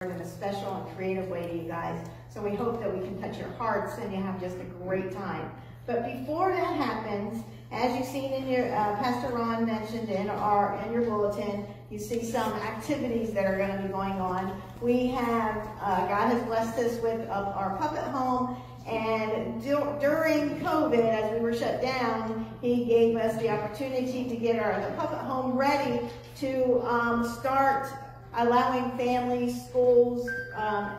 in a special and creative way to you guys. So we hope that we can touch your hearts and you have just a great time. But before that happens, as you've seen in your, uh, Pastor Ron mentioned in our, in your bulletin, you see some activities that are going to be going on. We have, uh, God has blessed us with uh, our puppet home and during COVID, as we were shut down, he gave us the opportunity to get our the puppet home ready to um, start allowing families, schools, um,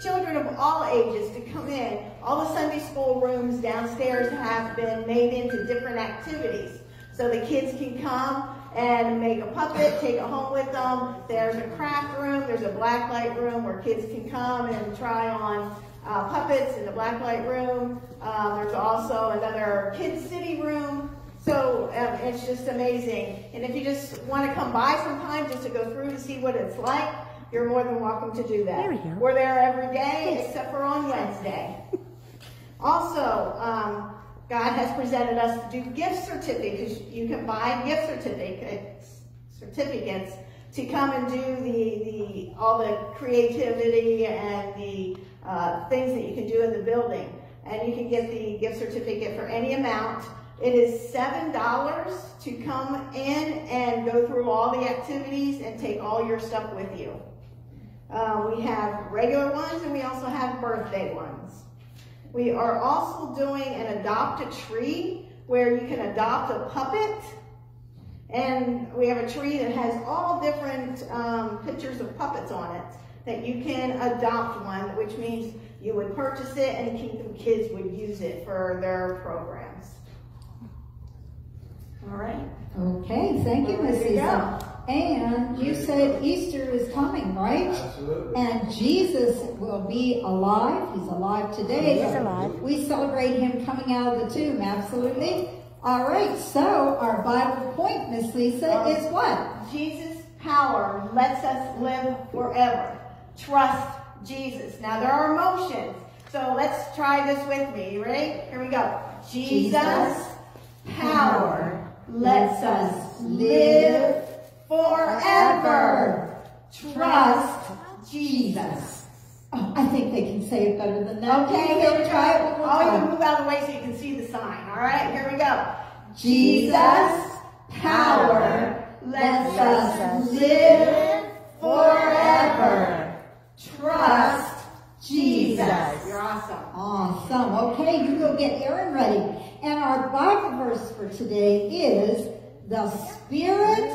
children of all ages to come in. All the Sunday school rooms downstairs have been made into different activities. So the kids can come and make a puppet, take it home with them. There's a craft room, there's a black light room where kids can come and try on uh, puppets in the black light room. Um, there's also another Kids City room so um, it's just amazing. And if you just want to come by sometime just to go through to see what it's like, you're more than welcome to do that. There we. We're there every day yes. except for on Wednesday. also, um, God has presented us to do gift certificates. You can buy gift certificates, certificates to come and do the, the all the creativity and the uh, things that you can do in the building. And you can get the gift certificate for any amount. It is $7 to come in and go through all the activities and take all your stuff with you. Uh, we have regular ones and we also have birthday ones. We are also doing an adopt a tree where you can adopt a puppet and we have a tree that has all different um, pictures of puppets on it that you can adopt one, which means you would purchase it and the kids would use it for their programs. All right. Okay, thank you, Miss Lisa. And you said Easter is coming, right? Absolutely. And Jesus will be alive. He's alive today. He's alive. We celebrate him coming out of the tomb, absolutely. All right, so our Bible point, Miss Lisa, um, is what? Jesus' power lets us live forever. Trust Jesus. Now there are emotions. So let's try this with me. You ready? Here we go. Jesus, Jesus power lets us live forever. Trust Jesus. Oh, I think they can say it better than that. Okay, here we try it one more time. Oh, move out of the way so you can see the sign. All right, here we go. Jesus' power lets us live forever. Trust Jesus. You're awesome. Awesome. Okay, you go get Aaron ready. And our Bible verse for today is the Spirit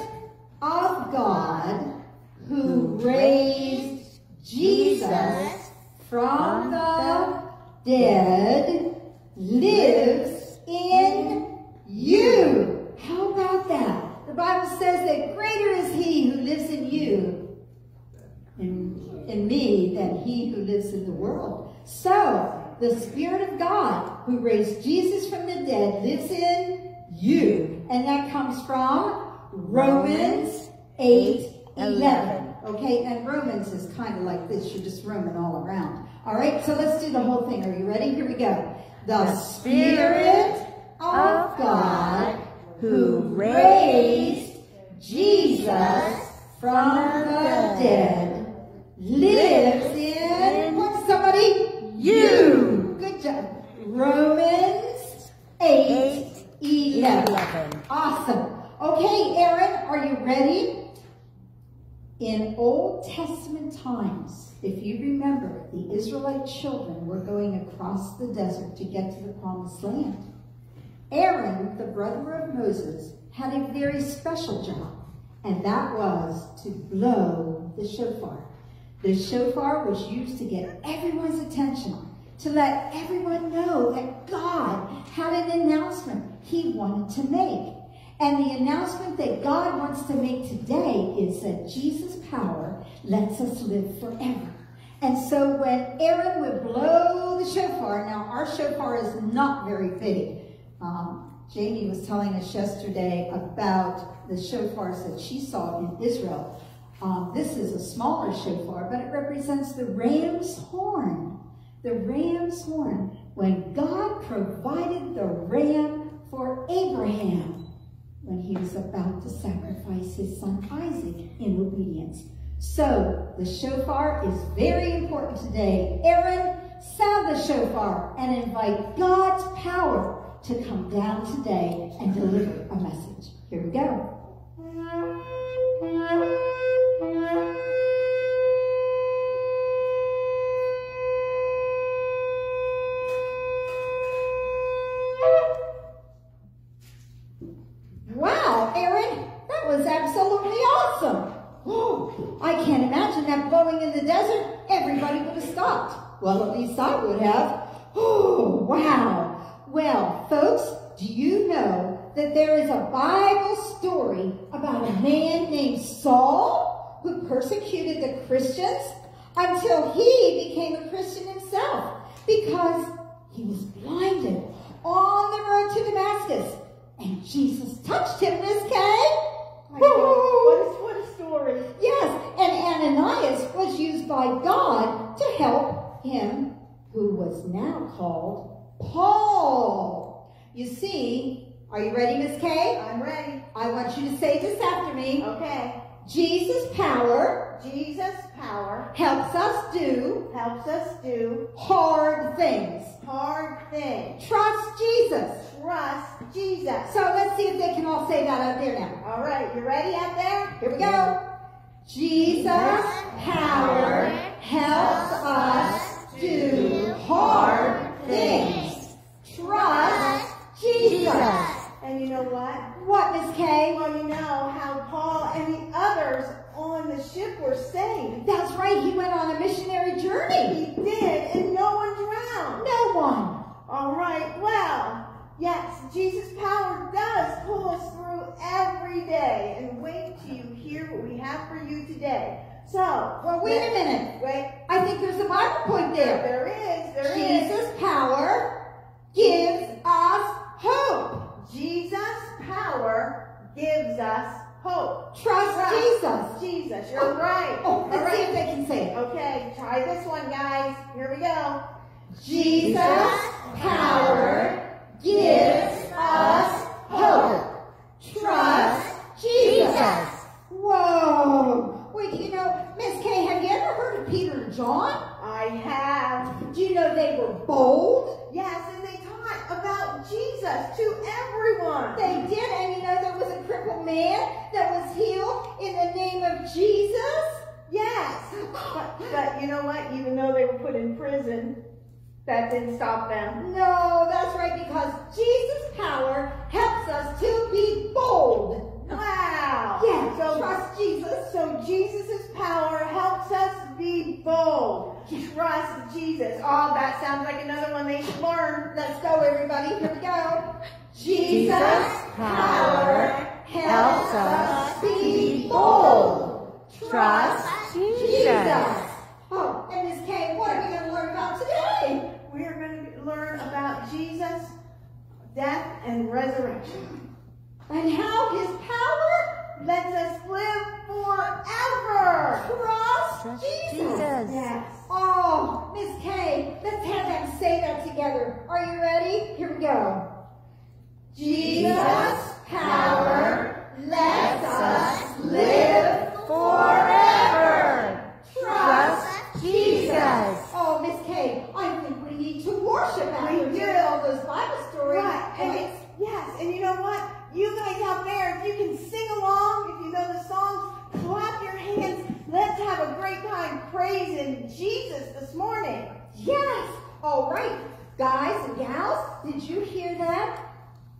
of God who raised Jesus from the dead lives in you. How about that? The Bible says that greater is he who lives in you in, me than he who lives in the world. So, the Spirit of God who raised Jesus from the dead lives in you. And that comes from Romans 8, 11. Okay, and Romans is kind of like this. You're just roaming all around. All right, so let's do the whole thing. Are you ready? Here we go. The Spirit of God who raised Jesus from the dead lives in, what somebody? You. Good job. Romans 8, 11. Awesome. Okay, Aaron, are you ready? In Old Testament times, if you remember, the Israelite children were going across the desert to get to the promised land. Aaron, the brother of Moses, had a very special job, and that was to blow the shofar. The shofar was used to get everyone's attention, to let everyone know that God had an announcement he wanted to make. And the announcement that God wants to make today is that Jesus' power lets us live forever. And so when Aaron would blow the shofar, now our shofar is not very big. Um, Jamie was telling us yesterday about the shofars that she saw in Israel. Um, this is a smaller shofar, but it represents the ram's horn. The ram's horn. When God provided the ram for Abraham when he was about to sacrifice his son Isaac in obedience. So the shofar is very important today. Aaron, sound the shofar and invite God's power to come down today and deliver a message. Here we go. Wow, Aaron, that was absolutely awesome. Oh, I can't imagine that blowing in the desert. Everybody would have stopped. Well, at least I would have. Oh, wow. Well, folks, do you know that there is a Bible story about a man named Saul who persecuted the Christians until he became a Christian himself because he was blinded on the road to Damascus and Jesus touched him, Miss Kay. What a story. Yes, and Ananias was used by God to help him who was now called Paul. You see, are you ready, Miss Kay? I'm ready. I want you to say this after me. Okay. Jesus' power Jesus' power helps us do helps us do hard things. hard things. Trust Jesus. Trust Jesus. So let's see if they can all say that out there now. All right, you ready out there? Here we go. Jesus' power helps us do hard things. Trust Jesus. And you know what? What, Miss Kay? Well, you know how Paul and the others on the ship were saved. That's right, he went on a missionary journey. He did, and no one drowned. No one. All right, well, yes, Jesus' power does pull us through every day. And wait till you hear what we have for you today. So, Well, wait a minute. Wait, I think there's a Bible point there. there is, there is. Jesus' power gives us hope. Jesus' power gives us hope. Trust Jesus. Jesus, you're oh, right. Oh, let's see if they can say it. Okay, try this one, guys. Here we go. Jesus' power gives us hope. Trust Jesus. Whoa. Wait, do you know, Miss Kay, have you ever heard of Peter and John? I have. Do you know they were bold? Yes, and they taught about Jesus to everyone. They did, and you know there was a crippled man that was healed in the name of Jesus? Yes. But, but you know what? Even though they were put in prison, that didn't stop them. No, that's right, because Jesus' power helps us to be bold. Wow. Yeah, So, trust Jesus. so Jesus' power helps us be bold. Trust Jesus. Oh, that sounds like another one they should learn. Let's go, everybody. Here we go. Jesus' power helps us be bold. Trust Jesus. Oh, and Miss Kay, what are we going to learn about today? We are going to learn about Jesus' death and resurrection. And how his power Lets us live forever. trusts Trust Jesus. Jesus. Yes. Oh, Miss Kay, let's have them say that together. Are you ready? Here we go. Jesus' power lets us live Forever. Trust Jesus. Oh, Miss Kay, I think we need to worship after We we do. hear all those Bible stories. Right. And And it's, yes. And you know what? You guys out there, if you can sing along, if you know the songs, clap your hands. Let's have a great time praising Jesus this morning. yes. All right, guys and gals, did you hear that?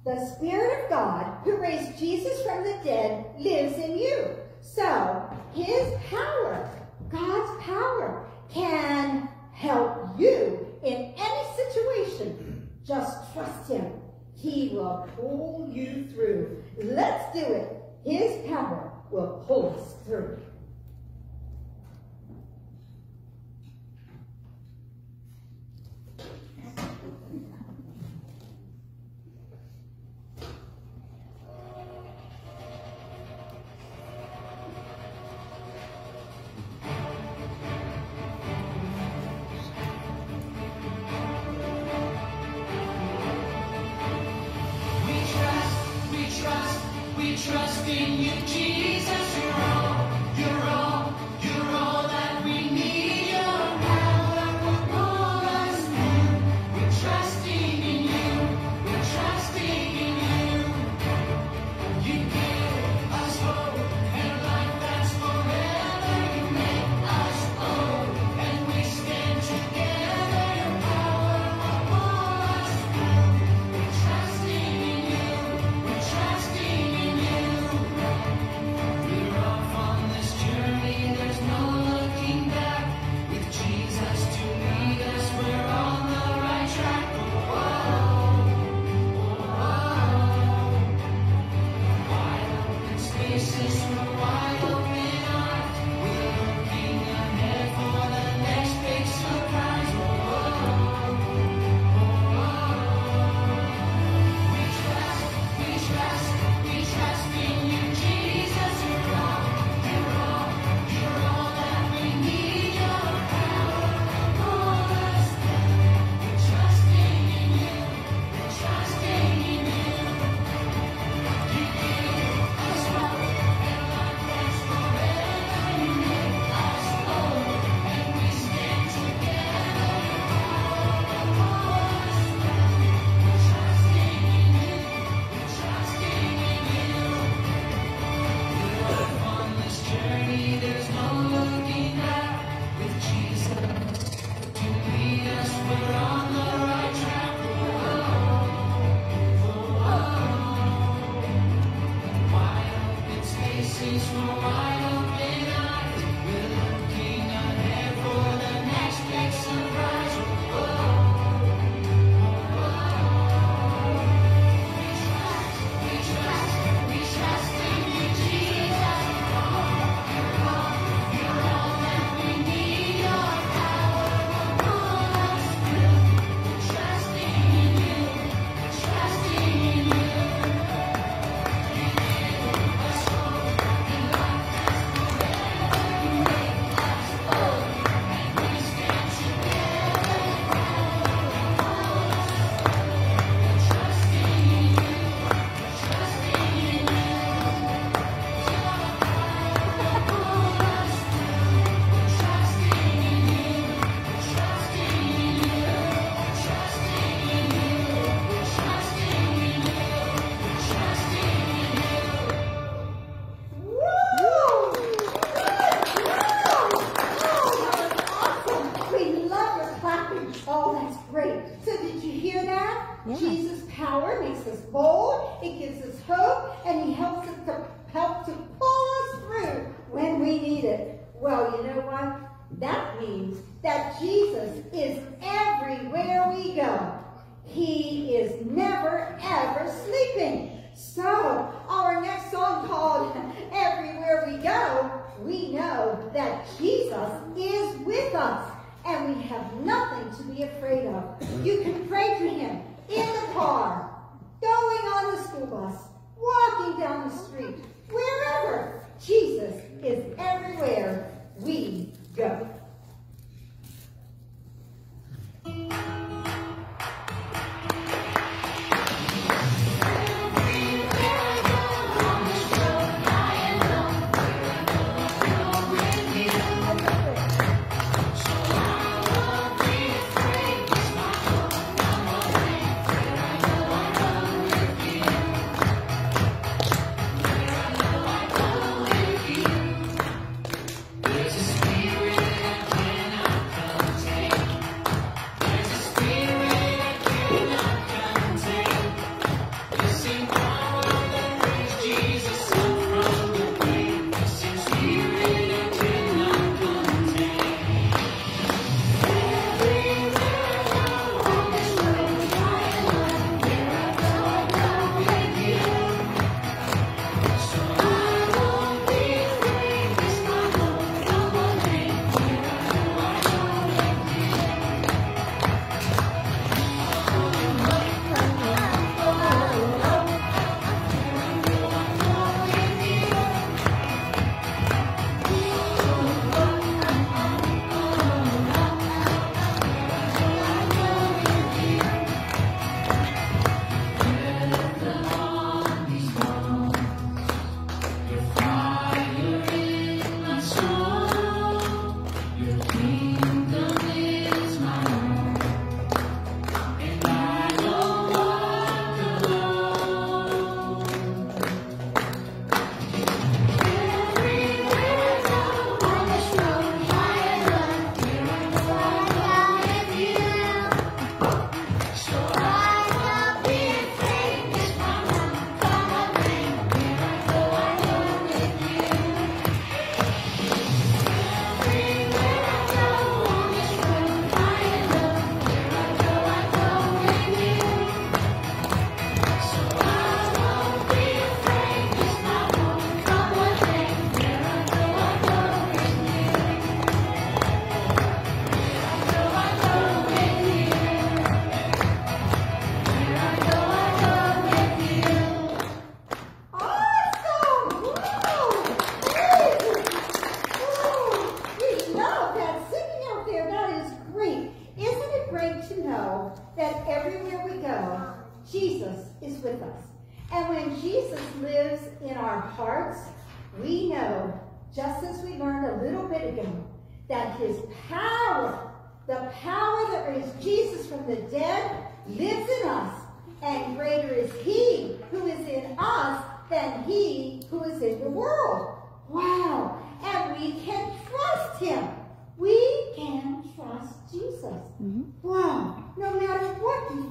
The Spirit of God, who raised Jesus from the dead, lives in you. So, His power, God's power, can help you in any situation. Just trust Him. He will pull you through. Let's do it. His power will pull us through. Jesus.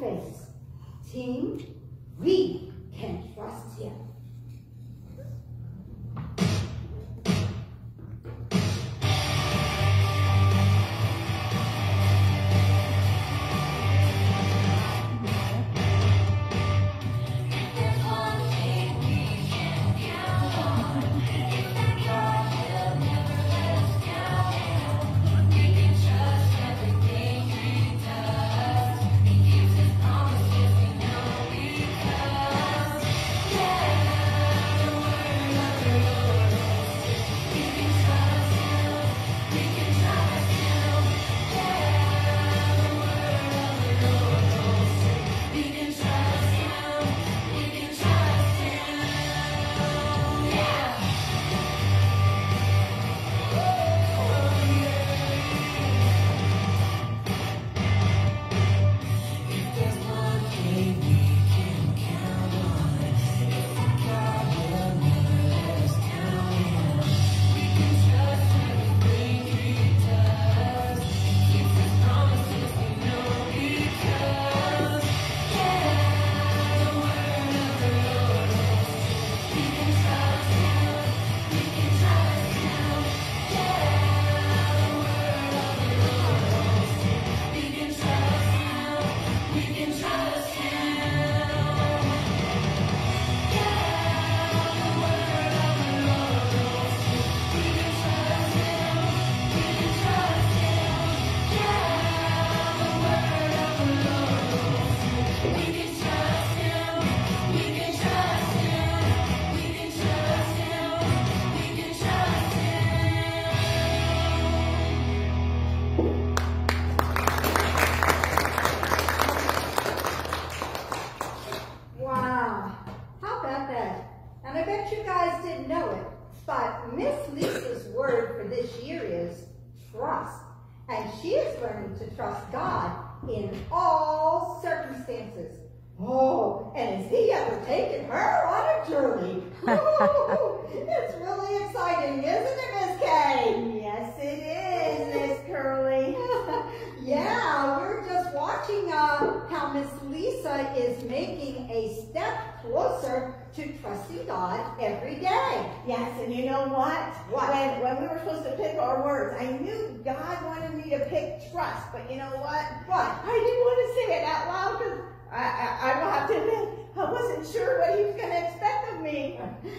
Face. Team,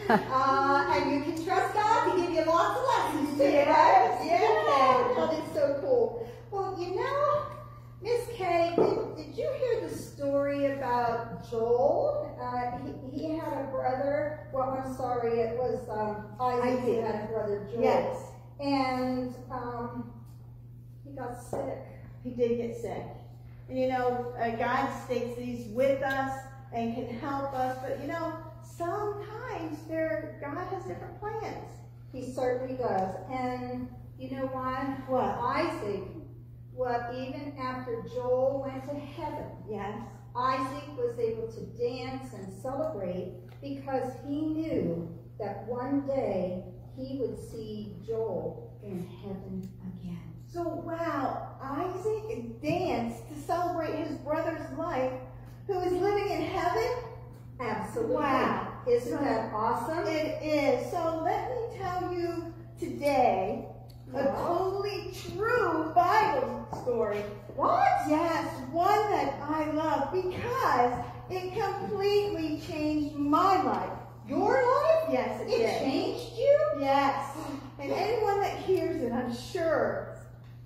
Uh, and you can trust God to give you lots of lessons too, Yes, right? Yeah, can. that is so cool. Well, you know, Miss Kay, did, did you hear the story about Joel? Uh, he, he had a brother. Well, I'm sorry, it was um, Isaac who had a brother, Joel. Yes, And um, he got sick. he did get sick. And you know, uh, God states that he's with us and can help us, but you know, sometimes there, God has different plans. He certainly does. And you know what? What? Isaac, what even after Joel went to heaven, Yes. Isaac was able to dance and celebrate because he knew that one day he would see Joel in heaven again. So wow, Isaac danced to celebrate his brother's life, who is living in heaven. Absolutely. Wow. Isn't that awesome? It is. So let me tell you today a totally true Bible story. What? Yes, one that I love because it completely changed my life. Your life? Yes, it, It did. changed you? Yes. And anyone that hears it, I'm sure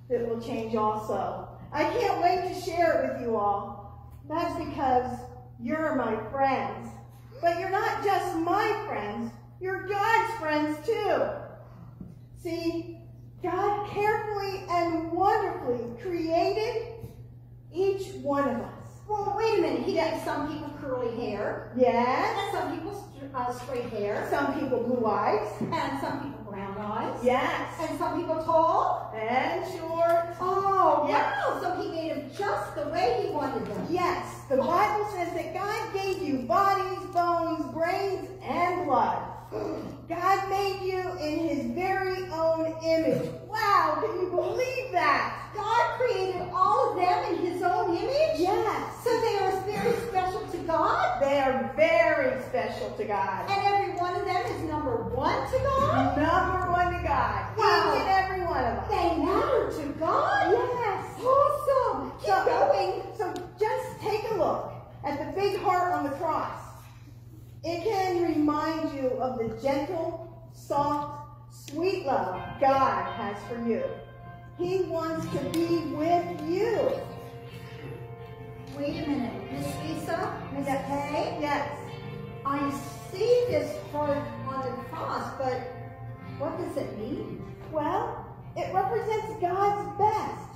it will change also. I can't wait to share it with you all. That's because you're my friends. But you're not just my friends, you're God's friends too. See, God carefully and wonderfully created each one of us. Well, wait a minute. He gave some people curly hair, Yes. and some people uh, straight hair, Some people blue eyes. and some people brown eyes, Yes. and some people tall. And short. Oh, Yeah. wow. So he made them just the way he wanted them. Yes, the Bible says that God gave you bodies, bones, brains, and blood. God made you in his very own image. Wow, can you believe that? God created all of them in his own image? Yes. So they are very special to God? They are very special to God. And every one of them is number one to God? Number one to God. Wow. Each and every one of us. They matter to God? Yes. Awesome. Keep So- going. So just take a look at the big heart on the cross. It can remind you of the gentle, soft, sweet love God has for you. He wants to be with you. Wait a minute. Miss Lisa? Miss Yes. Kay? Yes. I see this heart on the cross, but what does it mean? Well, it represents God's best,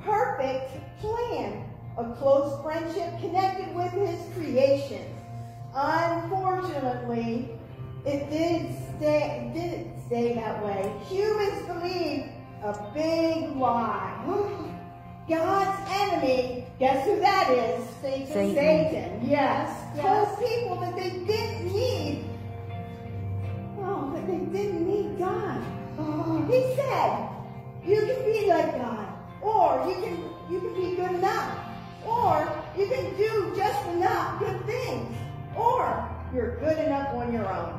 perfect plan, a close friendship connected with His creation. Unfortunately, it did stay, it didn't stay that way. Humans believe a big lie. God's enemy, guess who that is? Satan. Satan. Satan, yes. Yes. Told people that they didn't need, oh, that they didn't need God. Oh, He said, you can be like God, or you can you can be good enough, or you can do just enough good things, or you're good enough on your own.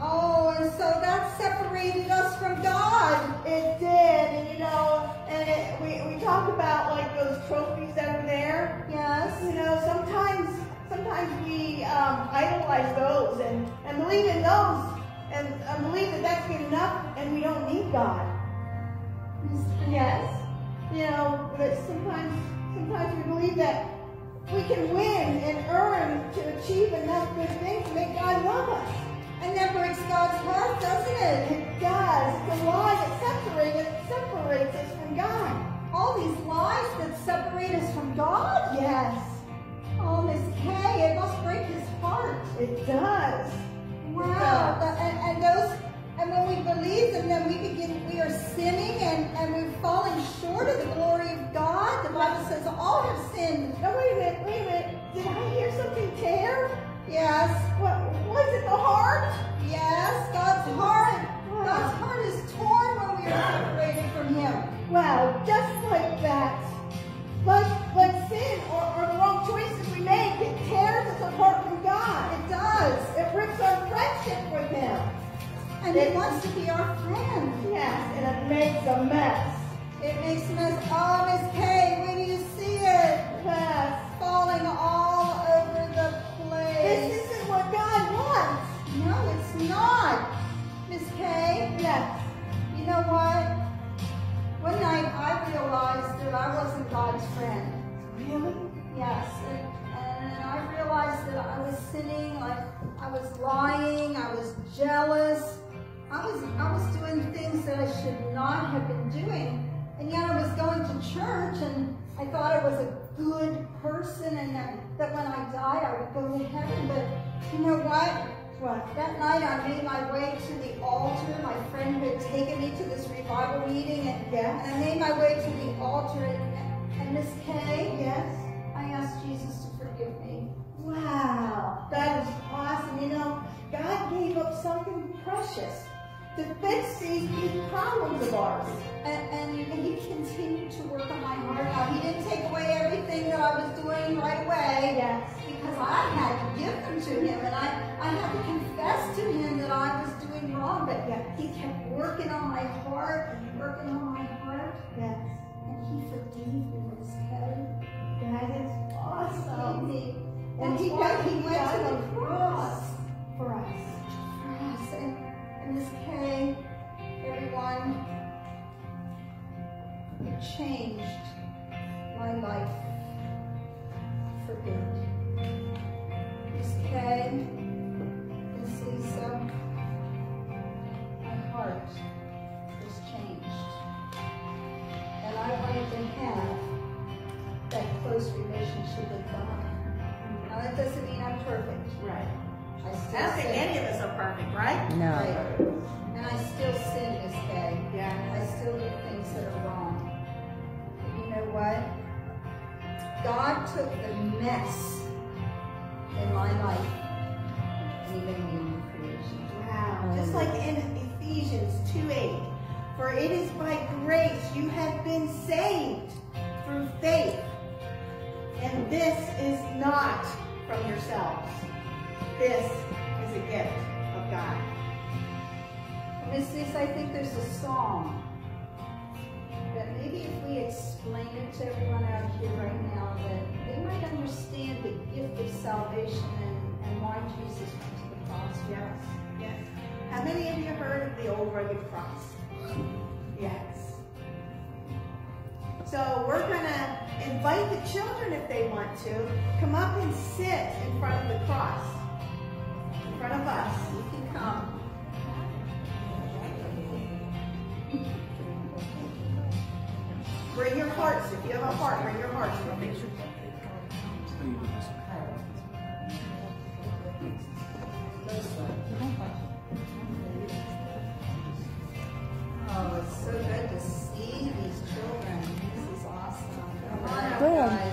oh, and so that separated us from God. It did, and you know, and it, we we talk about like those trophies that are there. Yes. You know, sometimes sometimes we um, idolize those and and believe in those and, and believe that that's good enough, and we don't need God. Yes. You know, but sometimes sometimes we believe that we can win and earn to achieve enough good things to make God love us. And that breaks God's heart, doesn't it? It does. The lie that separates, separates us from God. All these lies that separate us from God? Yes, Oh, Miss Kay, it must break his heart. it does. Wow. The- and, and those, and when we believe them, then we begin, we are sinning and, and we're falling short of the glory of God. The Bible says all have sinned. No, wait a minute, wait a minute. Did I hear something tear? Yes, What, was it the heart? yes, God's heart. God's heart is torn when we are separated from Him. Wow, just like that. Like sin or, or the wrong choices we make, it tears us apart from God. It does. It rips our friendship with Him. And He wants to be our friend. Yes, and it makes a mess. It makes a mess. Oh, Miss Kay, when you see it, Yes. falling all over the place. This isn't what God wants. No, it's not. Miss Kay, Yes. you know what? One night I realized that I wasn't God's friend. Really? Yes, and, and I realized that I was sinning, like I was lying, I was jealous, I was I was doing things that I should not have been doing, and yet I was going to church, and I thought I was a good person, and that, that when I die, I would go to heaven. But you know what? What? That night I made my way to the altar. My friend had taken me to this revival meeting, and, Yes. and I made my way to the altar, and, and Miss Kay. Yes. I asked Jesus to forgive me. Wow, that is awesome. You know, God gave up something precious to fix these, these problems of ours. And, and he continued to work on my heart. Now, he didn't take away everything that I was doing right away Yes. because I had to give them to him and I, I had to confess to him that I was doing wrong. But he kept working on my heart and working on my heart. Yes. And he forgave me, Miss Kay. That is He awesome. me. And And he he, he he went to the the cross. For us. Yes, and, and Miss Kay, everyone, it changed my life for good. Miss Kay, Miss Lisa, my heart was changed. And I wanted to have that close relationship with God. Now that doesn't mean I'm perfect. Right. I don't think any of us are perfect, right? No. Right. And I still sin, Miss Kay. Yeah. I still do things that are wrong. But you know what? God took the mess in my life and he made me a new creation. Wow. Just um, like in Ephesians 2 8. For it is by grace you have been saved through faith. And this is not from yourselves. This is a gift of God. Miss Lisa, I think there's a song that maybe if we explain it to everyone out here right now, that they might understand the gift of salvation and, and why Jesus went to the cross for Yes. us. Yes. How many of you heard of the old rugged cross? Yes. So we're gonna invite the children if they want to come up and sit in front of the cross. Front of us. You can come. Bring your hearts. If you have a heart, bring your hearts. We'll make sure. Oh, it's so good to see these children. This is awesome. Come on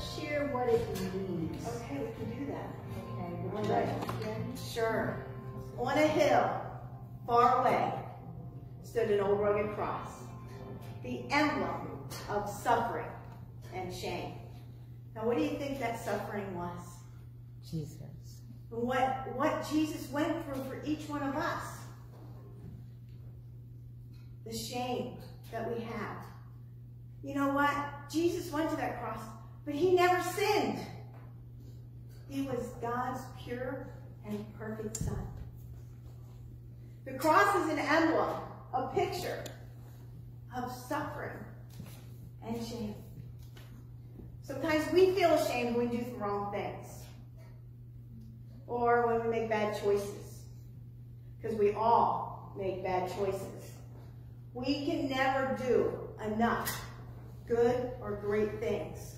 share what it means. Okay, we can do that. Okay, you want to? Sure. On a hill, far away, stood an old rugged cross, the emblem of suffering and shame. Now, what do you think that suffering was? Jesus. What, what Jesus went through for each one of us? The shame that we have. You know what? Jesus went to that cross, but he never sinned. He was God's pure and perfect son. The cross is an emblem, a picture of suffering and shame. Sometimes we feel ashamed when we do the wrong things or when we make bad choices because we all make bad choices. We can never do enough good or great things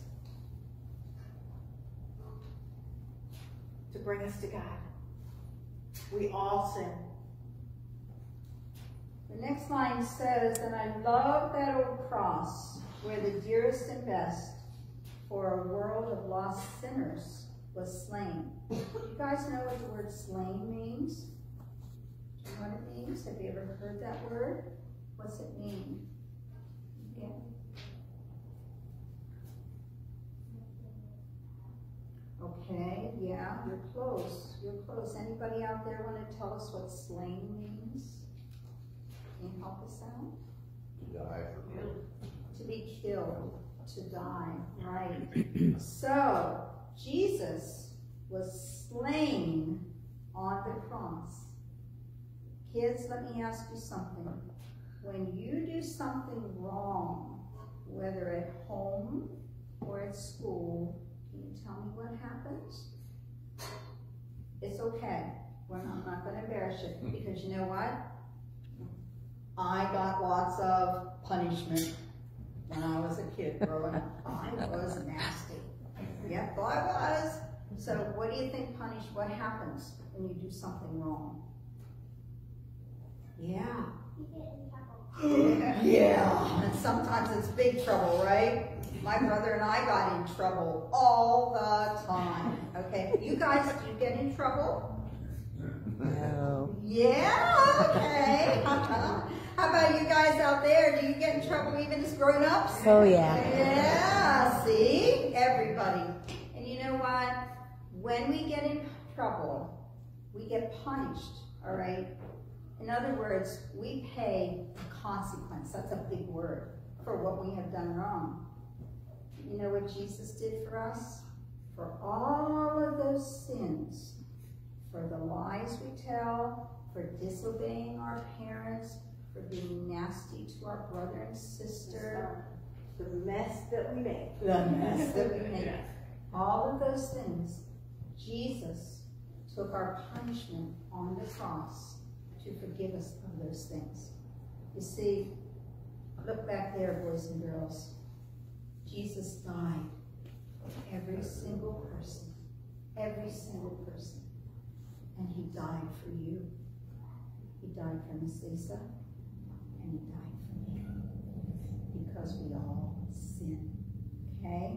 to bring us to God. We all sin. The next line says, And I love that old cross where the dearest and best for a world of lost sinners was slain. You guys know what the word slain means? Do you know what it means? Have you ever heard that word? What's it mean? Yeah. Okay, yeah, you're close. You're close. Anybody out there want to tell us what slain means? Can you help us out? To die To be killed, to die, right? So, Jesus was slain on the cross. Kids, let me ask you something. When you do something wrong, whether at home or at school, can you tell me what happens? It's okay. We're not, I'm not going to embarrass you mm-hmm. because you know what? I got lots of punishment when I was a kid growing up. I was nasty. Yep, I was. So what do you think punish, what happens when you do something wrong? Yeah. Yeah. And sometimes it's big trouble, right? My brother and I got in trouble all the time. Okay, you guys, do you get in trouble? No. Yeah, okay. How about you guys out there? Do you get in trouble even as grown-ups? Oh, yeah. Yeah, see? Everybody. And you know what? When we get in trouble, we get punished, all right? In other words, we pay consequence. That's a big word for what we have done wrong. You know what Jesus did for us? For all of those sins, for the lies we tell, for disobeying our parents, for being nasty to our brother and sister, The mess that we make. the mess that we make. All of those things, Jesus took our punishment on the cross to forgive us of those things. You see, look back there, boys and girls. Jesus died for every single person, every single person. And he died for you. He died for Miss Lisa, and he died for me. Because we all sin. Okay?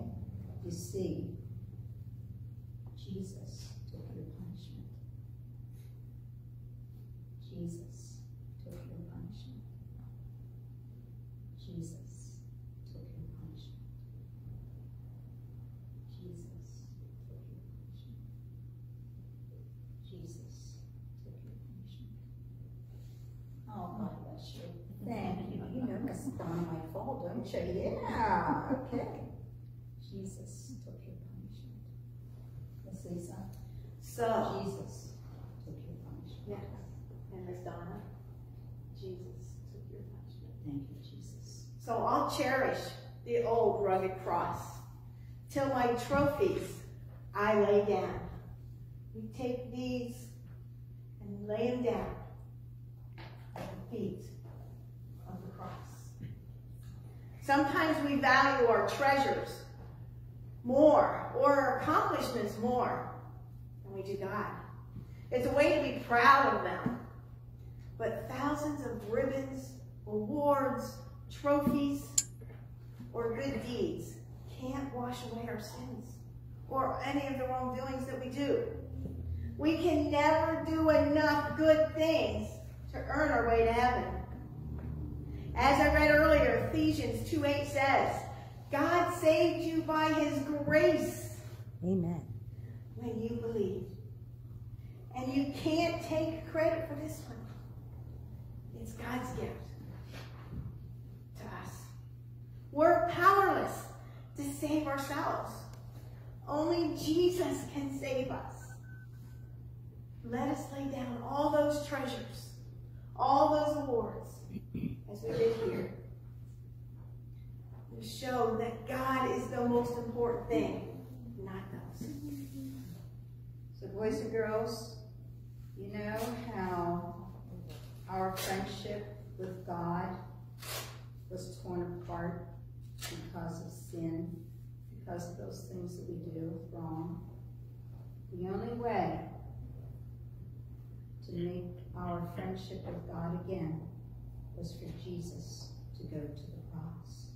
You see, Jesus took your punishment. Jesus took your punishment. Jesus took your punishment. Jesus took your punishment. Jesus took your punishment. Oh, God bless you. Thank you. You know Miss Donna might fall, don't you? Yeah, okay. Jesus took your punishment. Miss Lisa, So, Jesus took your punishment. yeah, and Miss Donna, Jesus took your punishment. Thank you, Jesus. So Cherish the old rugged cross till my trophies I lay down. We take these and lay them down at the feet of the cross. Sometimes we value our treasures more or our accomplishments more than we do God. It's a way to be proud of them. But thousands of ribbons, awards, trophies, or good deeds can't wash away our sins or any of the wrongdoings that we do. We can never do enough good things to earn our way to heaven. As I read earlier, Ephesians 2.8 says, God saved you by his grace Amen. when you believe. And you can't take credit for this one. It's God's gift to us. We're powerless to save ourselves. Only Jesus can save us. Let us lay down all those treasures, all those awards, as we did here, to show that God is the most important thing, not us. So boys and girls, you know how our friendship with God was torn apart because of sin, because of those things that we do wrong. The only way to make our friendship with God again was for Jesus to go to the cross.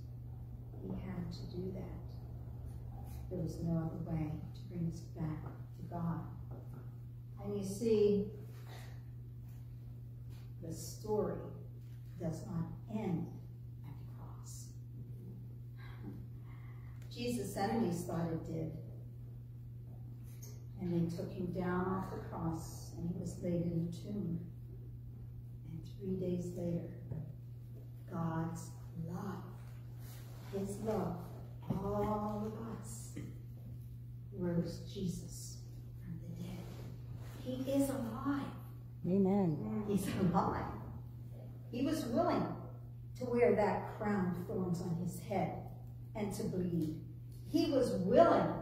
He had to do that. There was no other way to bring us back to God. And you see, the story does not end at the cross. Jesus' enemies thought it did. And they took him down off the cross and he was laid in a tomb. And three days later, God's love, his love, all of us, rose Jesus from the dead. He is alive. Amen. He's alive. He was willing to wear that crown of thorns on his head and to bleed. He was willing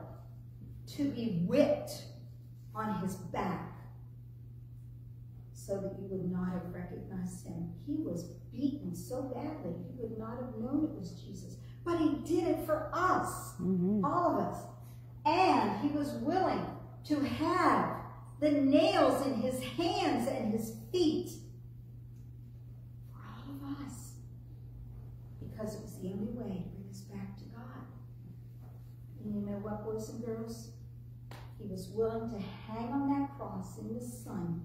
to be whipped on his back so that you would not have recognized him. He was beaten so badly you would not have known it was Jesus. But he did it for us hmm all of us. And he was willing to have the nails in his hands and his feet for all of us. Because it was the only way to bring us back to God. And you know what, boys and girls? He was willing to hang on that cross in the sun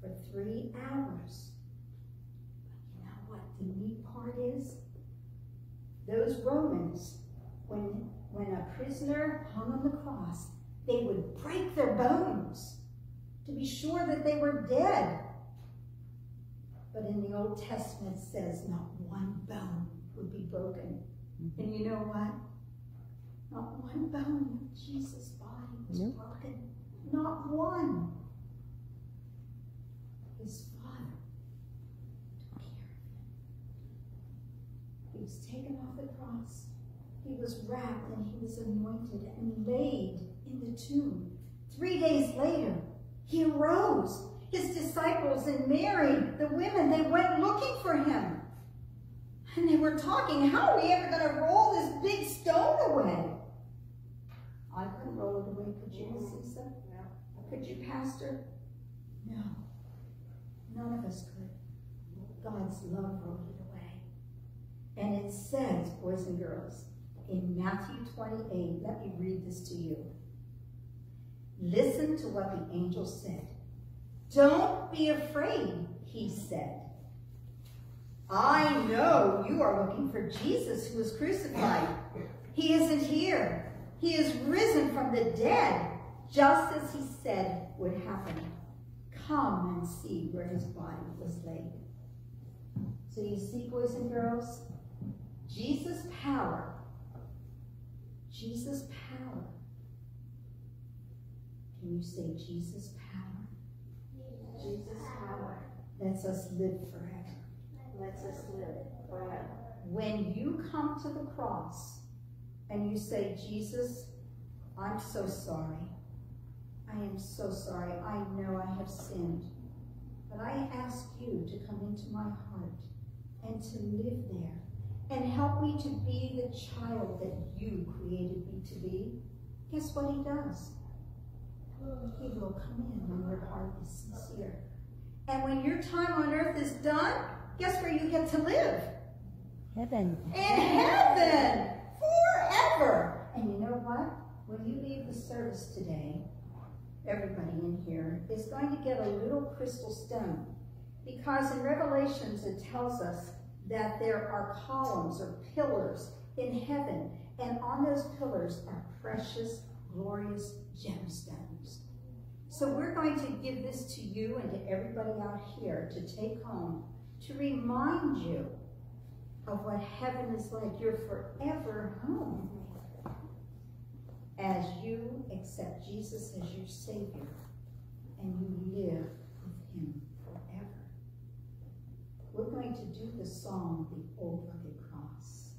for three hours. But you know what the neat part is? Those Romans, when when a prisoner hung on the cross, they would break their bones to be sure that they were dead. But in the Old Testament says not one bone would be broken. And you know what? Not one bone of Jesus' body was Nope. broken. Not one. His Father took care of him. He was taken off the cross. He was wrapped and he was anointed and laid in the tomb. Three days later, he arose. His disciples and Mary, the women, they went looking for him. And they were talking, how are we ever going to roll this big stone away? Could you, Miss Lisa? Could you, Pastor? No. None of us could. God's love rolled it away. And it says, boys and girls, in Matthew 28, let me read this to you. Listen to what the angel said. Don't be afraid, he said. I know you are looking for Jesus who was crucified. He isn't here. He is risen from the dead, just as he said would happen. Come and see where his body was laid. So you see, boys and girls, Jesus' power, Jesus' power. Can you say Jesus' power? Jesus' power Lets us live forever. lets us live forever. When you come to the cross and you say, Jesus, I'm so sorry. I am so sorry. I know I have sinned. But I ask you to come into my heart and to live there and help me to be the child that you created me to be. Guess what he does? He will come in when your heart is sincere. And when your time on earth is done, guess where you get to live? Heaven. in heaven And you know what? When you leave the service today, everybody in here is going to get a little crystal stone. Because in Revelations it tells us that there are columns or pillars in heaven. And on those pillars are precious, glorious gemstones. So we're going to give this to you and to everybody out here to take home to remind you of what heaven is like. You're forever home as you accept Jesus as your Savior and you live with him forever. We're going to do the song, The Old the Cross,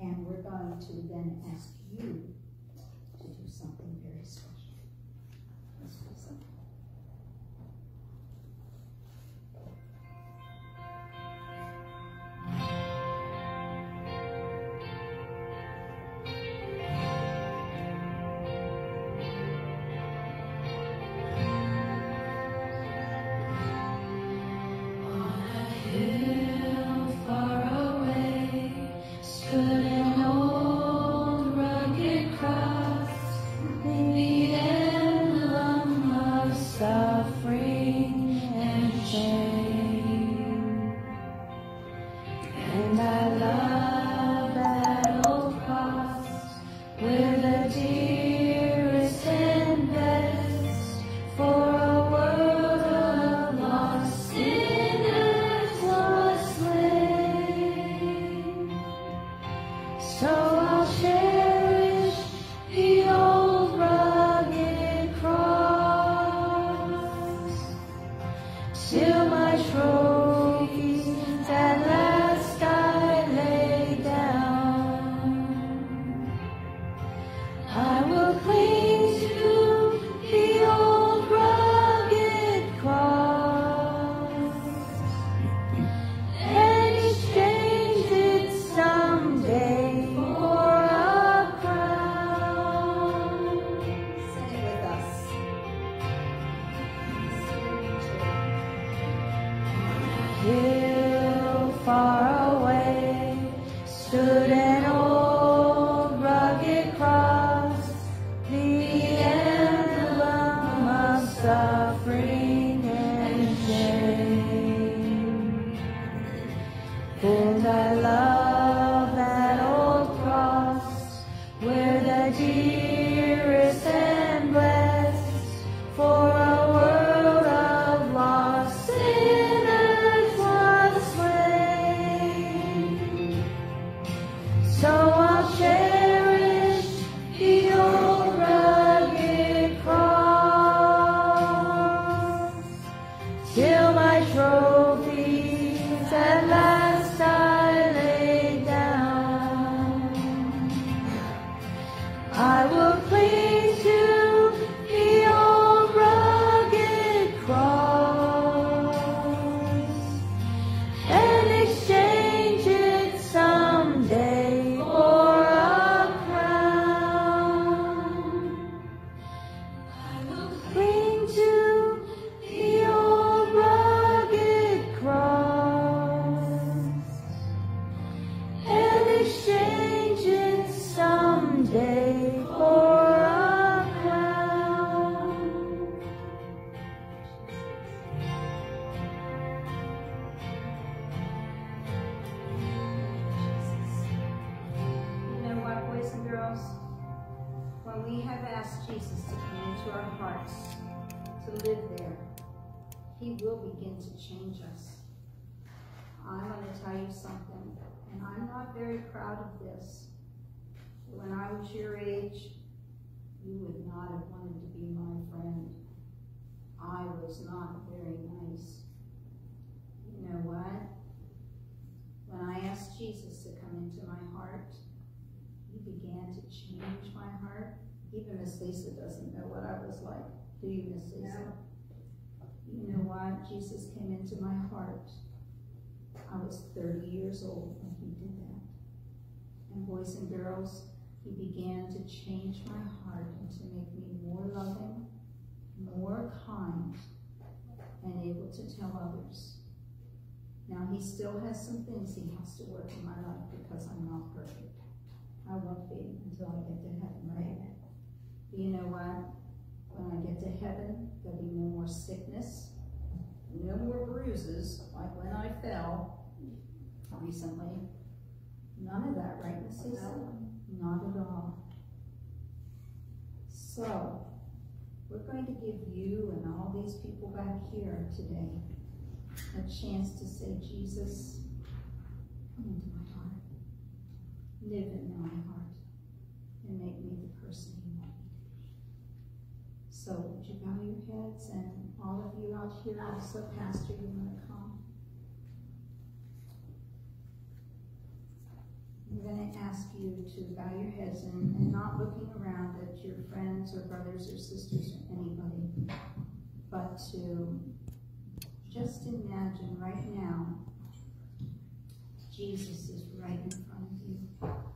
and we're going to then ask you till Jesus came into my heart. I was 30 years old when he did that. And boys and girls, he began to change my heart and to make me more loving, more kind, and able to tell others. Now, he still has some things he has to work in my life because I'm not perfect. I won't be until I get to heaven, right? But you know what? When I get to heaven, there'll be no more sickness, no more bruises like when I fell recently. None of that, right, Miss Lisa? Not at all. So, we're going to give you and all these people back here today a chance to say, Jesus, come into my heart. Live in my heart and make me the person you want me to be. So would you bow your heads and all of you out here. Also, Pastor, you want to come? I'm going to ask you to bow your heads and, and not looking around at your friends or brothers or sisters or anybody, but to just imagine right now Jesus is right in front of you.